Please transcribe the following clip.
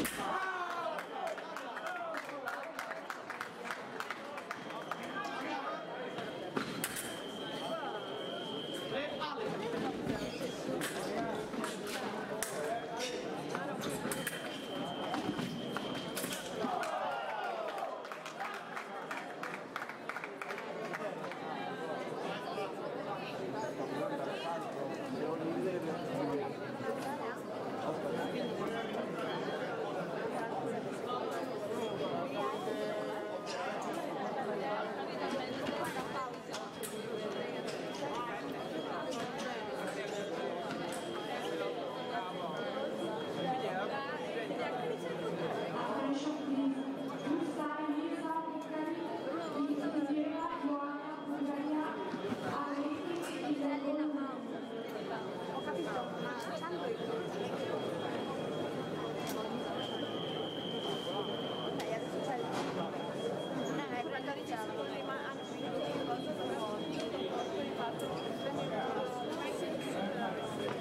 Oh.